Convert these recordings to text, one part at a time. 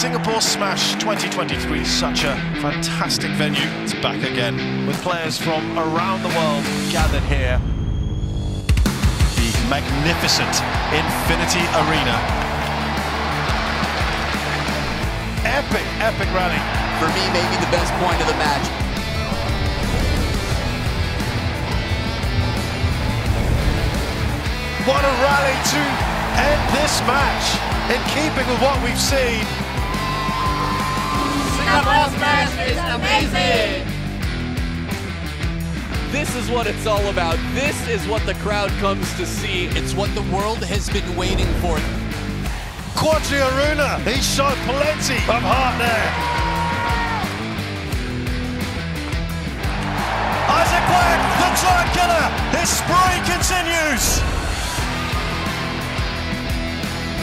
Singapore Smash 2023, such a fantastic venue. It's back again with players from around the world gathered here. The magnificent Infinity Arena. Epic, epic rally. For me, maybe the best point of the match. What a rally to end this match in keeping with what we've seen. This is what it's all about. This is what the crowd comes to see. It's what the world has been waiting for. Quadri Aruna, he showed plenty of heart there. Isaac Wang, the giant killer, his spree continues.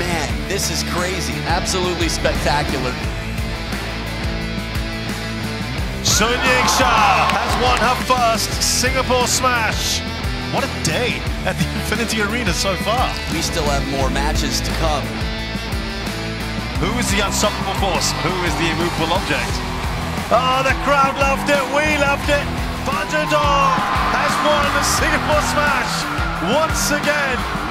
Man, this is crazy. Absolutely spectacular. Sun Ying-sha won her first Singapore Smash. What a day at the Infinity Arena so far. We still have more matches to come. Who is the unstoppable force? Who is the immovable object? Oh, the crowd loved it. We loved it. Fan Zhendong has won the Singapore Smash once again.